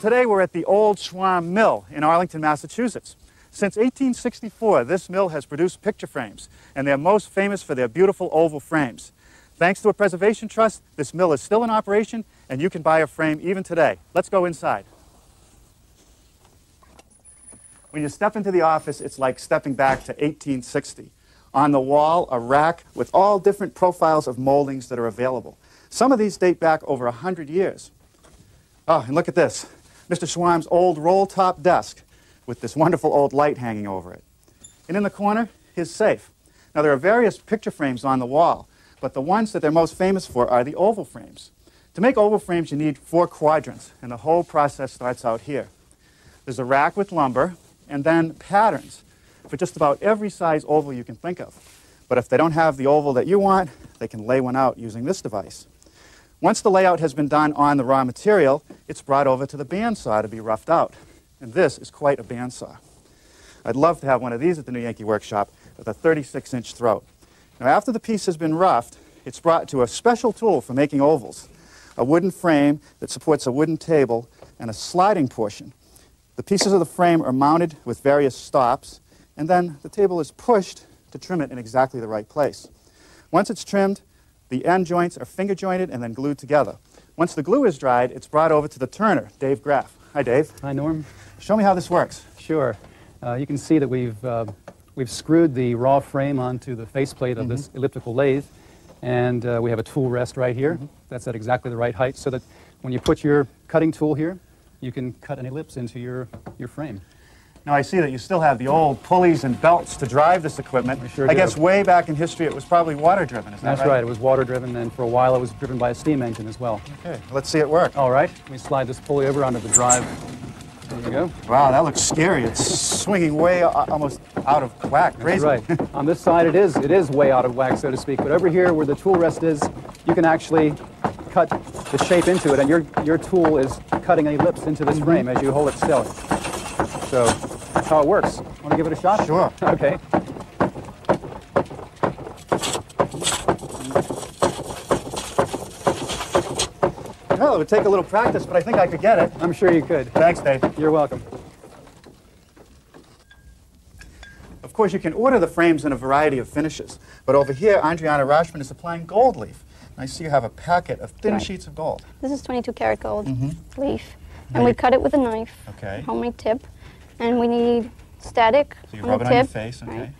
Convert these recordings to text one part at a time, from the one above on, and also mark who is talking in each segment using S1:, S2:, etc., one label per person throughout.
S1: today we're at the Old Schwamb Mill in Arlington, Massachusetts. Since 1864, this mill has produced picture frames, and they're most famous for their beautiful oval frames. Thanks to a preservation trust, this mill is still in operation, and you can buy a frame even today. Let's go inside. When you step into the office, it's like stepping back to 1860. On the wall, a rack with all different profiles of moldings that are available. Some of these date back over 100 years. Oh, and look at this. Mr. Schwamb's old roll-top desk with this wonderful old light hanging over it. And in the corner, his safe. Now, there are various picture frames on the wall, but the ones that they're most famous for are the oval frames. To make oval frames, you need four quadrants, and the whole process starts out here. There's a rack with lumber, and then patterns for just about every size oval you can think of. But if they don't have the oval that you want, they can lay one out using this device. Once the layout has been done on the raw material, it's brought over to the bandsaw to be roughed out. And this is quite a bandsaw. I'd love to have one of these at the New Yankee Workshop with a 36-inch throat. Now, after the piece has been roughed, it's brought to a special tool for making ovals, a wooden frame that supports a wooden table and a sliding portion. The pieces of the frame are mounted with various stops, and then the table is pushed to trim it in exactly the right place. Once it's trimmed, the end joints are finger jointed and then glued together. Once the glue is dried, it's brought over to the turner, Dave Graff. Hi, Dave.
S2: Hi, Norm.
S1: Show me how this works.
S2: Sure. Uh, you can see that we've, uh, we've screwed the raw frame onto the faceplate of mm -hmm. this mm-hmm. elliptical lathe, and uh, we have a tool rest right here. Mm -hmm. That's at exactly the right height, so that when you put your cutting tool here, you can cut an ellipse into your, your frame.
S1: Now I see that you still have the old pulleys and belts to drive this equipment.
S2: We sure
S1: I
S2: do.
S1: guess way back in history it was probably water driven, is that
S2: That's
S1: right?
S2: right? It was water driven and for a while it was driven by a steam engine as well.
S1: Okay, let's see it work.
S2: All right, we slide this pulley over onto the drive. There you go.
S1: Wow, that looks scary. It's swinging way almost out of whack.
S2: Crazy. That's right. On this side it is it is way out of whack, so to speak. But over here where the tool rest is, you can actually cut the shape into it, and your your tool is cutting a ellipse into this mm -hmm. frame as you hold it still. So that's how it works. Want to give it a shot?
S1: Sure.
S2: Okay.
S1: Well, it would take a little practice, but I think I could get it.
S2: I'm sure you could.
S1: Thanks, Dave.
S2: You're welcome.
S1: Of course, you can order the frames in a variety of finishes. But over here, Andriana Rashman is applying gold leaf. I see you have a packet of thin right. sheets of gold.
S3: This is 22 karat gold mm -hmm. leaf. And we cut it with a knife,
S1: okay.
S3: homemade tip. And we need static
S1: so you
S3: on
S1: rub
S3: the
S1: it
S3: tip,
S1: on your face, okay.
S3: Right?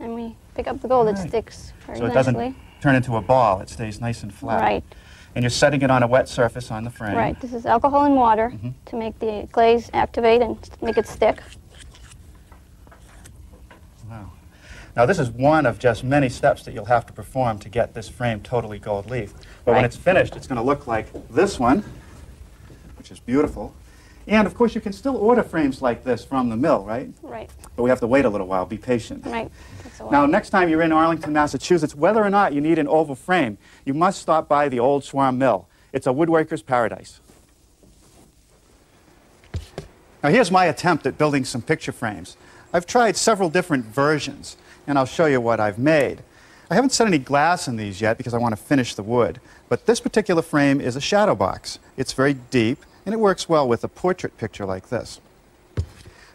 S3: And we pick up the gold. Right. It sticks very
S1: So it doesn't turn into a ball. It stays nice and flat.
S3: Right.
S1: And you're setting it on a wet surface on the frame.
S3: Right. This is alcohol and water mm -hmm. to make the glaze activate and make it stick.
S1: Wow. Now this is one of just many steps that you'll have to perform to get this frame totally gold leaf. But right. when it's finished, it's going to look like this one, which is beautiful. And of course, you can still order frames like this from the mill, right?
S3: Right.
S1: But we have to wait a little while. Be patient.
S3: Right.
S1: Now, next time you're in Arlington, Massachusetts, whether or not you need an oval frame, you must stop by the Old Schwamb Mill. It's a woodworker's paradise. Now, here's my attempt at building some picture frames. I've tried several different versions, and I'll show you what I've made. I haven't set any glass in these yet because I want to finish the wood, but this particular frame is a shadow box. It's very deep, and it works well with a portrait picture like this.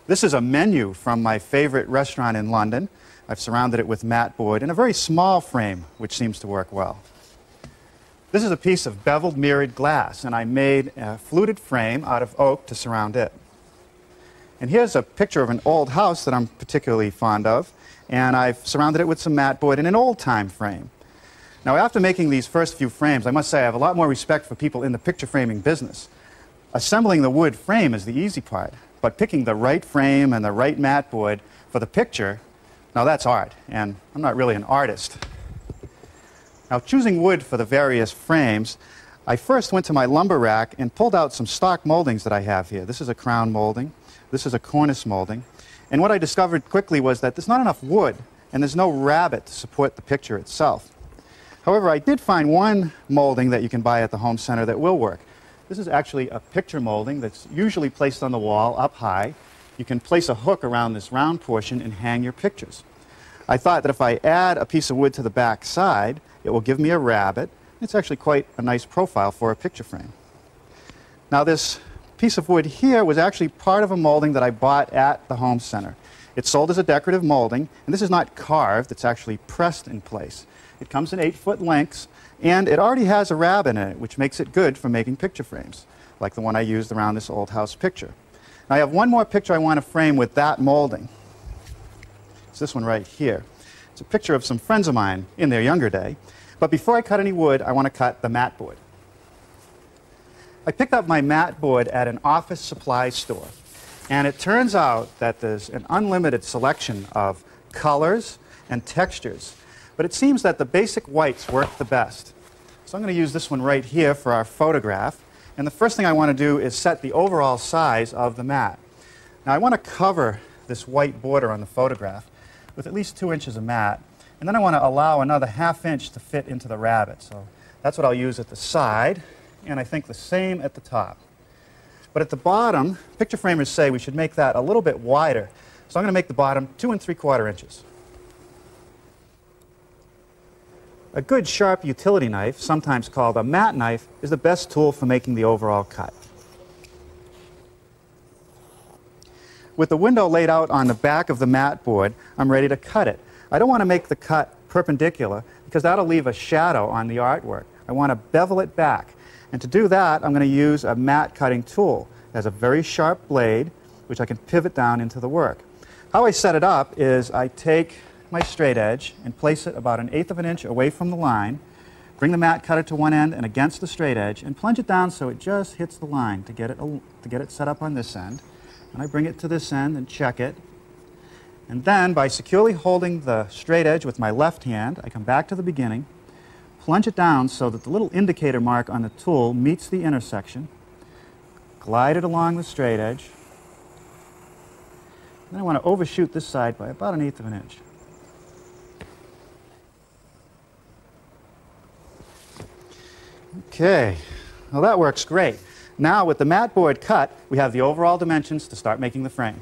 S1: This is a menu from my favorite restaurant in London. I've surrounded it with matte board in a very small frame, which seems to work well. This is a piece of beveled mirrored glass, and I made a fluted frame out of oak to surround it. And here's a picture of an old house that I'm particularly fond of, and I've surrounded it with some matte board in an old-time frame. Now, after making these first few frames, I must say I have a lot more respect for people in the picture framing business. Assembling the wood frame is the easy part, but picking the right frame and the right mat board for the picture, now that's art, and I'm not really an artist. Now, choosing wood for the various frames, I first went to my lumber rack and pulled out some stock moldings that I have here. This is a crown molding, this is a cornice molding, and what I discovered quickly was that there's not enough wood, and there's no rabbet to support the picture itself. However, I did find one molding that you can buy at the home center that will work. This is actually a picture molding that's usually placed on the wall up high. You can place a hook around this round portion and hang your pictures. I thought that if I add a piece of wood to the back side, it will give me a rabbet. It's actually quite a nice profile for a picture frame. Now this piece of wood here was actually part of a molding that I bought at the home center. It's sold as a decorative molding, and this is not carved, it's actually pressed in place. It comes in eight foot lengths, and it already has a rabbet in it, which makes it good for making picture frames, like the one I used around this old house picture. Now, I have one more picture I want to frame with that molding. It's this one right here. It's a picture of some friends of mine in their younger day. But before I cut any wood, I want to cut the mat board. I picked up my mat board at an office supply store. And it turns out that there's an unlimited selection of colors and textures. But it seems that the basic whites work the best. So I'm going to use this one right here for our photograph. And the first thing I want to do is set the overall size of the mat. Now I want to cover this white border on the photograph with at least two inches of mat. And then I want to allow another half inch to fit into the rabbet. So that's what I'll use at the side, and I think the same at the top. But at the bottom, picture framers say we should make that a little bit wider. So I'm going to make the bottom two and three quarter inches. A good sharp utility knife, sometimes called a mat knife, is the best tool for making the overall cut. With the window laid out on the back of the mat board, I'm ready to cut it. I don't want to make the cut perpendicular because that'll leave a shadow on the artwork. I want to bevel it back. And to do that, I'm going to use a mat cutting tool. It has a very sharp blade, which I can pivot down into the work. How I set it up is I take my straight edge and place it about an eighth of an inch away from the line, bring the mat cutter to one end and against the straight edge, and plunge it down so it just hits the line to get it, to get it set up on this end. And I bring it to this end and check it. And then, by securely holding the straight edge with my left hand, I come back to the beginning, plunge it down so that the little indicator mark on the tool meets the intersection, glide it along the straight edge. Then I want to overshoot this side by about an eighth of an inch. Okay, well that works great. Now with the mat board cut, we have the overall dimensions to start making the frame.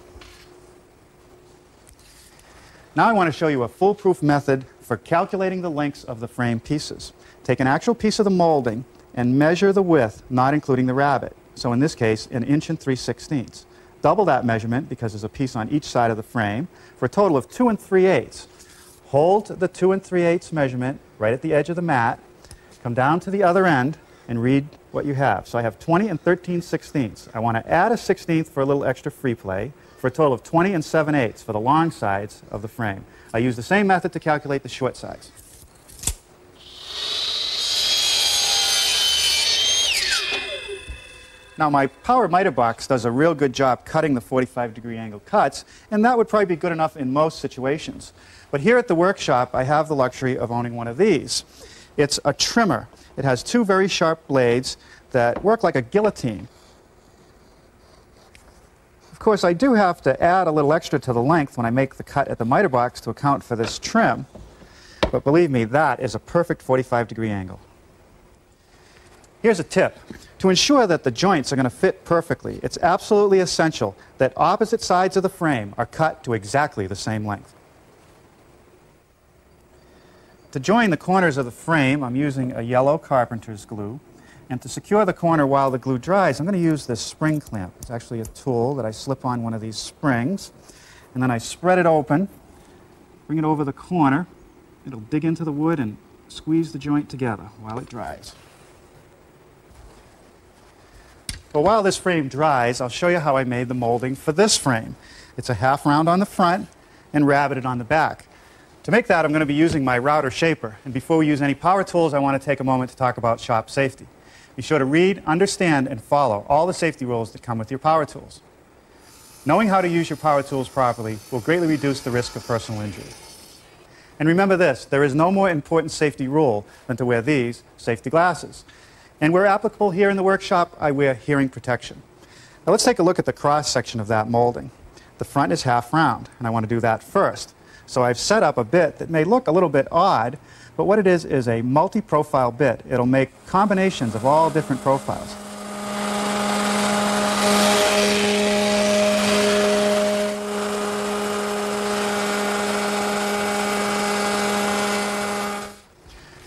S1: Now I want to show you a foolproof method for calculating the lengths of the frame pieces. Take an actual piece of the molding and measure the width, not including the rabbet. So in this case, an inch and 3 sixteenths. Double that measurement because there's a piece on each side of the frame for a total of 2 and 3 eighths. Hold the 2 and 3 eighths measurement right at the edge of the mat, come down to the other end and read what you have. So I have 20 and 13 sixteenths. I want to add a sixteenth for a little extra free play for a total of 20 and 7 eighths for the long sides of the frame. I use the same method to calculate the short sides. Now my power miter box does a real good job cutting the 45 degree angle cuts, and that would probably be good enough in most situations. But here at the workshop, I have the luxury of owning one of these. It's a trimmer. It has two very sharp blades that work like a guillotine. Of course, I do have to add a little extra to the length when I make the cut at the miter box to account for this trim. But believe me, that is a perfect 45 degree angle. Here's a tip. To ensure that the joints are going to fit perfectly, it's absolutely essential that opposite sides of the frame are cut to exactly the same length. To join the corners of the frame, I'm using a yellow carpenter's glue. And to secure the corner while the glue dries, I'm going to use this spring clamp. It's actually a tool that I slip on one of these springs. And then I spread it open, bring it over the corner. It'll dig into the wood and squeeze the joint together while it dries. But while this frame dries, I'll show you how I made the molding for this frame. It's a half round on the front and rabbeted on the back. To make that, I'm going to be using my router shaper. And before we use any power tools, I want to take a moment to talk about shop safety. Be sure to read, understand, and follow all the safety rules that come with your power tools. Knowing how to use your power tools properly will greatly reduce the risk of personal injury. And remember this, there is no more important safety rule than to wear these safety glasses. And where applicable here in the workshop, I wear hearing protection. Now let's take a look at the cross section of that molding. The front is half round, and I want to do that first. So I've set up a bit that may look a little bit odd, but what it is is a multi-profile bit. It'll make combinations of all different profiles.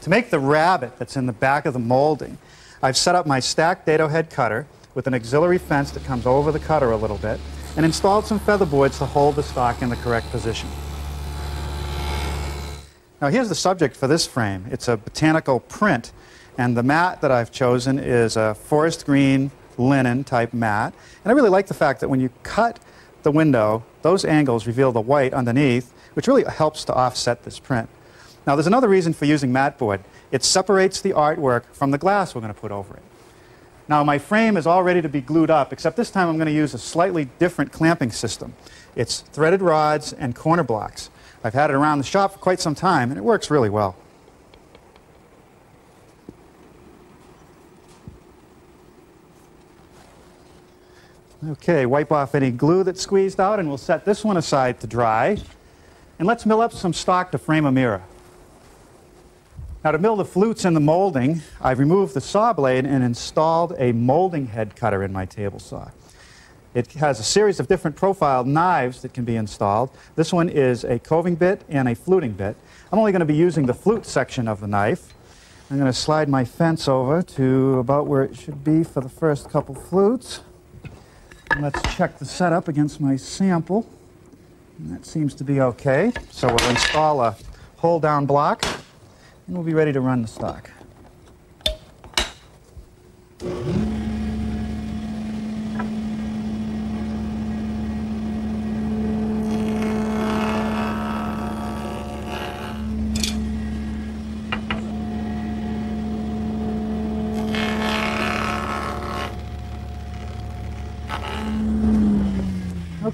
S1: To make the rabbet that's in the back of the molding, I've set up my stacked dado head cutter with an auxiliary fence that comes over the cutter a little bit and installed some feather boards to hold the stock in the correct position. Now here's the subject for this frame. It's a botanical print and the mat that I've chosen is a forest green linen type mat. And I really like the fact that when you cut the window, those angles reveal the white underneath, which really helps to offset this print. Now there's another reason for using mat board. It separates the artwork from the glass we're going to put over it. Now my frame is all ready to be glued up, except this time I'm going to use a slightly different clamping system. It's threaded rods and corner blocks. I've had it around the shop for quite some time, and it works really well. Okay, wipe off any glue that's squeezed out, and we'll set this one aside to dry. And let's mill up some stock to frame a mirror. Now to mill the flutes in the molding, I've removed the saw blade and installed a molding head cutter in my table saw. It has a series of different profiled knives that can be installed. This one is a coving bit and a fluting bit. I'm only going to be using the flute section of the knife. I'm going to slide my fence over to about where it should be for the first couple flutes. Let's check the setup against my sample. And that seems to be okay. So we'll install a hold down block and we'll be ready to run the stock.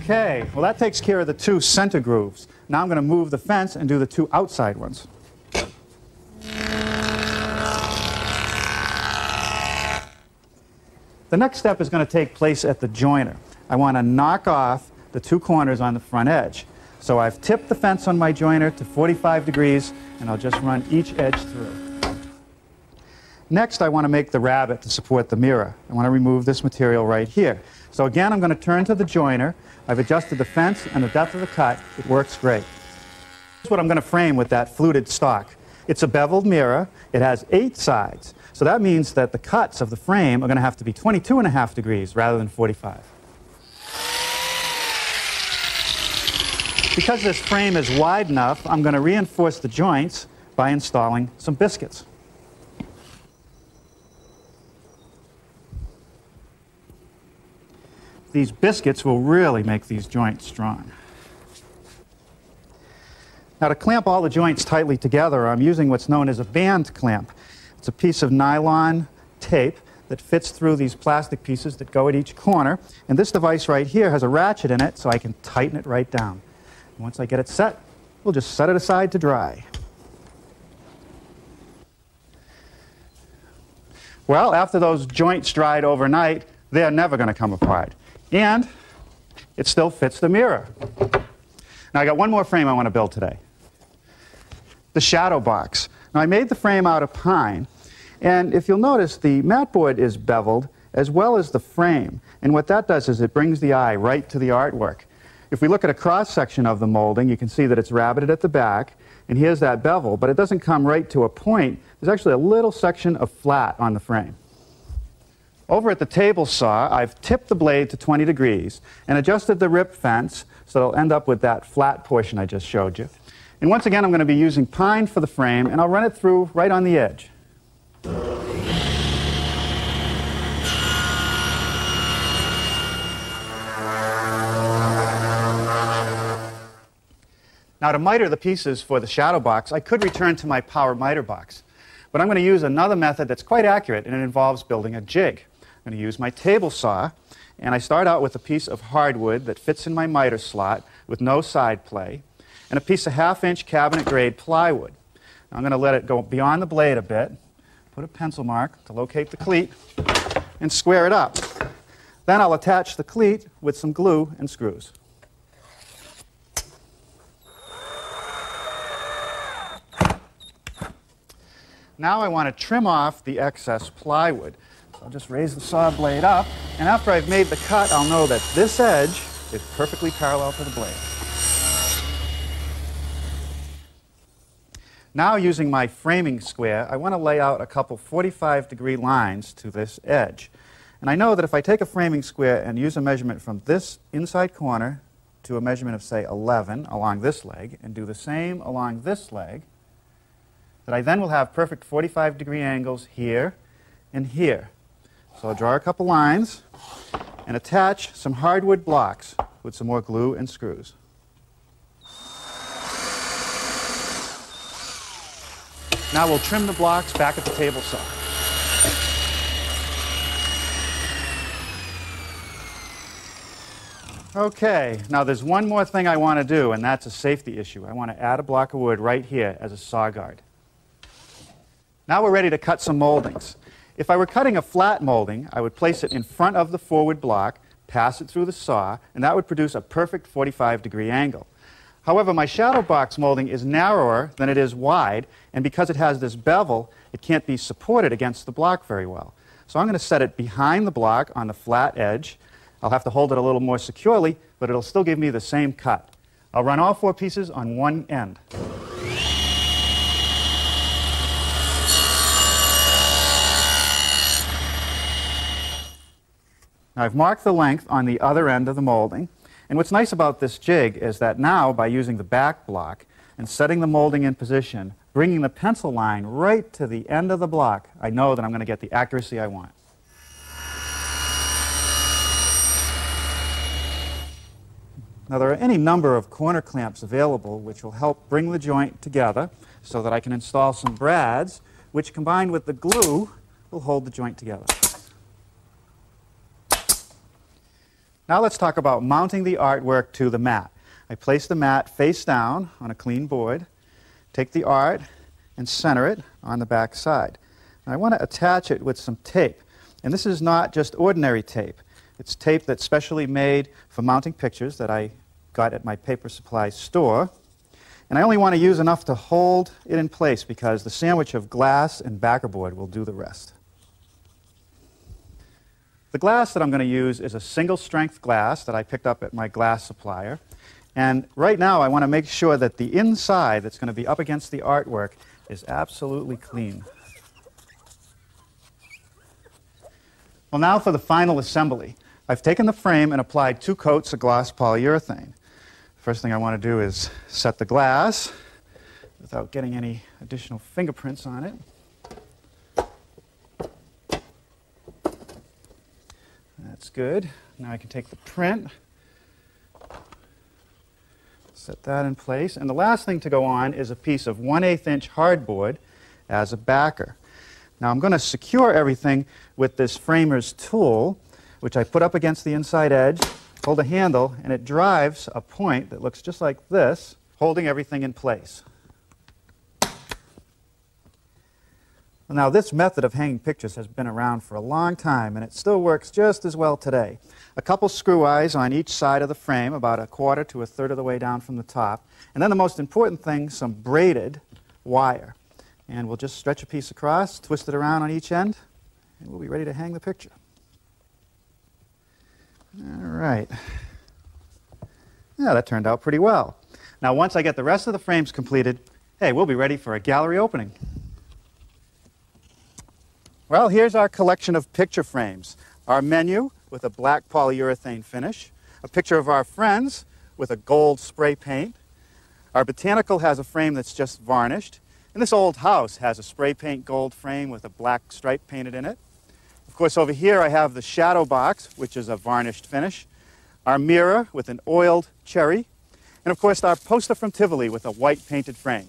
S1: Okay, well that takes care of the two center grooves. Now I'm going to move the fence and do the two outside ones. The next step is going to take place at the joiner. I want to knock off the two corners on the front edge. So I've tipped the fence on my joiner to 45 degrees and I'll just run each edge through. Next, I want to make the rabbet to support the mirror. I want to remove this material right here. So again, I'm going to turn to the joiner. I've adjusted the fence and the depth of the cut. It works great. Here's what I'm going to frame with that fluted stock. It's a beveled mirror. It has eight sides. So that means that the cuts of the frame are going to have to be 22 and a half degrees rather than 45. Because this frame is wide enough, I'm going to reinforce the joints by installing some biscuits. These biscuits will really make these joints strong. Now to clamp all the joints tightly together, I'm using what's known as a band clamp. It's a piece of nylon tape that fits through these plastic pieces that go at each corner. And this device right here has a ratchet in it so I can tighten it right down. And once I get it set, we'll just set it aside to dry. Well, after those joints dried overnight, they're never going to come apart and it still fits the mirror. Now I got one more frame I want to build today. The shadow box. Now I made the frame out of pine, and if you'll notice, the mat board is beveled as well as the frame. And what that does is it brings the eye right to the artwork. If we look at a cross section of the molding, you can see that it's rabbeted at the back, and here's that bevel, but it doesn't come right to a point. There's actually a little section of flat on the frame. Over at the table saw, I've tipped the blade to 20 degrees and adjusted the rip fence so it'll end up with that flat portion I just showed you. And once again, I'm going to be using pine for the frame, and I'll run it through right on the edge. Now to miter the pieces for the shadow box, I could return to my power miter box. But I'm going to use another method that's quite accurate, and it involves building a jig. I'm going to use my table saw, and I start out with a piece of hardwood that fits in my miter slot with no side play, and a piece of half-inch cabinet-grade plywood. Now I'm going to let it go beyond the blade a bit, put a pencil mark to locate the cleat, and square it up. Then I'll attach the cleat with some glue and screws. Now I want to trim off the excess plywood. I'll just raise the saw blade up, and after I've made the cut, I'll know that this edge is perfectly parallel to the blade. Now using my framing square, I want to lay out a couple 45 degree lines to this edge. And I know that if I take a framing square and use a measurement from this inside corner to a measurement of, say, 11 along this leg, and do the same along this leg, that I then will have perfect 45 degree angles here and here. So I'll draw a couple lines and attach some hardwood blocks with some more glue and screws. Now we'll trim the blocks back at the table saw. Okay, now there's one more thing I want to do, and that's a safety issue. I want to add a block of wood right here as a saw guard. Now we're ready to cut some moldings. If I were cutting a flat molding, I would place it in front of the forward block, pass it through the saw, and that would produce a perfect 45 degree angle. However, my shadow box molding is narrower than it is wide, and because it has this bevel, it can't be supported against the block very well. So I'm going to set it behind the block on the flat edge, I'll have to hold it a little more securely, but it'll still give me the same cut. I'll run all four pieces on one end. Now I've marked the length on the other end of the molding. And what's nice about this jig is that now, by using the back block and setting the molding in position, bringing the pencil line right to the end of the block, I know that I'm going to get the accuracy I want. Now there are any number of corner clamps available which will help bring the joint together so that I can install some brads which combined with the glue will hold the joint together. Now let's talk about mounting the artwork to the mat. I place the mat face down on a clean board, take the art and center it on the back side. I want to attach it with some tape. And this is not just ordinary tape. It's tape that's specially made for mounting pictures that I got at my paper supply store. And I only want to use enough to hold it in place because the sandwich of glass and backer board will do the rest. The glass that I'm going to use is a single strength glass that I picked up at my glass supplier. And right now I want to make sure that the inside that's going to be up against the artwork is absolutely clean. Well, now for the final assembly. I've taken the frame and applied two coats of gloss polyurethane. First thing I want to do is set the glass without getting any additional fingerprints on it. Good. Now I can take the print, set that in place. And the last thing to go on is a piece of 1 8 inch hardboard as a backer. Now I'm going to secure everything with this framer's tool which I put up against the inside edge, hold a handle, and it drives a point that looks just like this, holding everything in place. Now, this method of hanging pictures has been around for a long time, and it still works just as well today. A couple screw eyes on each side of the frame, about a quarter to a third of the way down from the top. And then the most important thing, some braided wire. And we'll just stretch a piece across, twist it around on each end, and we'll be ready to hang the picture. All right. Yeah, that turned out pretty well. Now, once I get the rest of the frames completed, hey, we'll be ready for a gallery opening. Well, here's our collection of picture frames. Our menu with a black polyurethane finish, a picture of our friends with a gold spray paint. Our botanical has a frame that's just varnished. And this old house has a spray paint gold frame with a black stripe painted in it. Of course, over here I have the shadow box, which is a varnished finish, our mirror with an oiled cherry, and of course our poster from Tivoli with a white painted frame.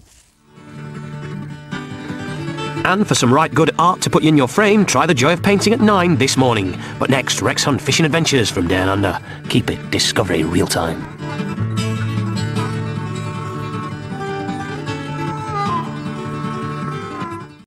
S4: And for some right good art to put you in your frame, try the joy of painting at 9 this morning. But next, Rex Hunt Fishing Adventures from Down Under. Keep it Discovery Real Time.